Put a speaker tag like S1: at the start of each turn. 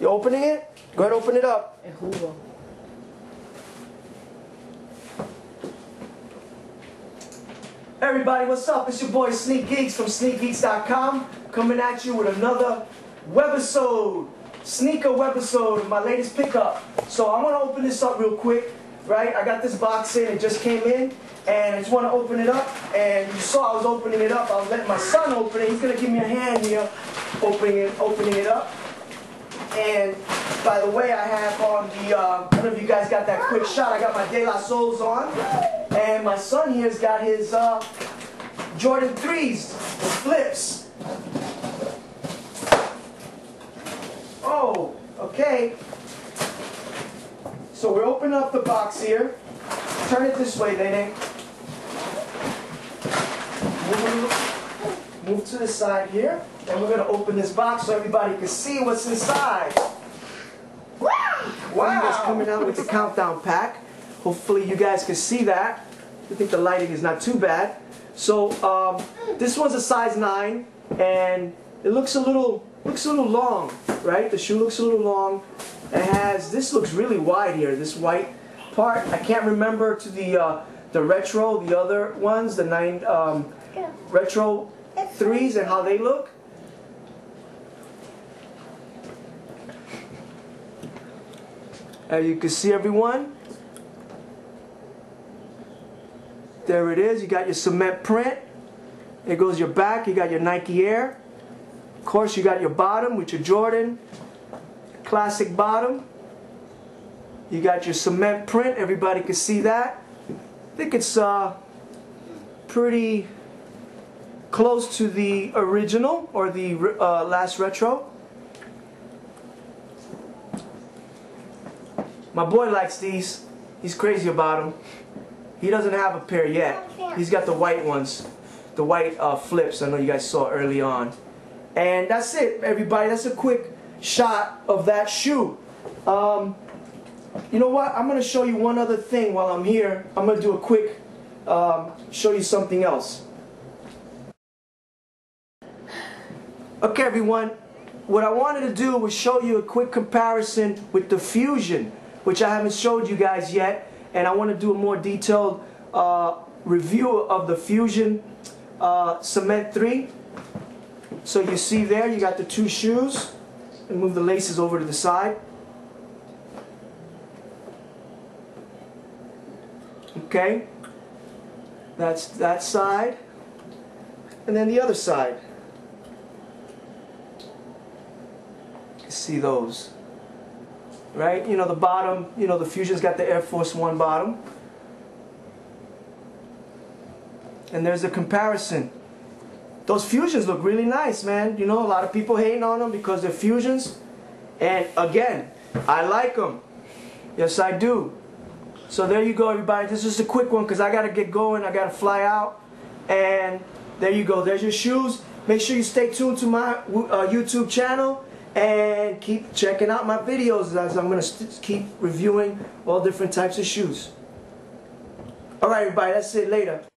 S1: You opening it? Go ahead, open it up. Everybody, what's up? It's your boy SneakGeekZ from SneakGeekz.com coming at you with another webisode, sneaker webisode of my latest pickup. So I'm gonna open this up real quick, right? I got this box in, it just came in, and I just wanna open it up. And you saw I was opening it up. I was letting my son open it. He's gonna give me a hand here, opening it, opening it up. And by the way, I have on the, uh, I don't know if you guys got that quick shot. I got my De La Souls on. And my son here's got his uh, Jordan 3s, the flips. Oh, okay. So we open up the box here. Turn it this way, Nene. Move, to the side here. And we're going to open this box so everybody can see what's inside. Wow! That's coming out with the countdown pack. Hopefully you guys can see that. I think the lighting is not too bad. So um, this one's a size 9 and it looks a little looks a little long, right? The shoe looks a little long. It has this looks really wide here, this white part. I can't remember to the uh, the retro, the other ones, the 9 um, retro 3s and how they look. As you can see everyone, there it is. You got your cement print. It goes your back. You got your Nike Air. Of course, you got your bottom with your Jordan classic bottom. You got your cement print. Everybody can see that. I think it's uh, pretty close to the original or the uh, last retro. My boy likes these. He's crazy about them. He doesn't have a pair yet. He's got the white ones. The white uh, flips I know you guys saw early on. And that's it, everybody. That's a quick shot of that shoe. Um, you know what? I'm going to show you one other thing while I'm here. I'm going to do a quick, um, show you something else. Okay, everyone. What I wanted to do was show you a quick comparison with the Fusion which I haven't showed you guys yet. And I want to do a more detailed uh, review of the Fusion uh, Cement 3. So you see there, you got the two shoes. And move the laces over to the side. Okay. That's that side. And then the other side. You see those right? You know, the bottom, you know, the Fusion's got the Air Force One bottom. And there's a comparison. Those Fusions look really nice, man. You know, a lot of people hating on them because they're Fusions. And again, I like them. Yes, I do. So there you go, everybody. This is a quick one because I got to get going. I got to fly out. And there you go. There's your shoes. Make sure you stay tuned to my uh, YouTube channel and keep checking out my videos as I'm going to keep reviewing all different types of shoes. Alright everybody, that's it. Later.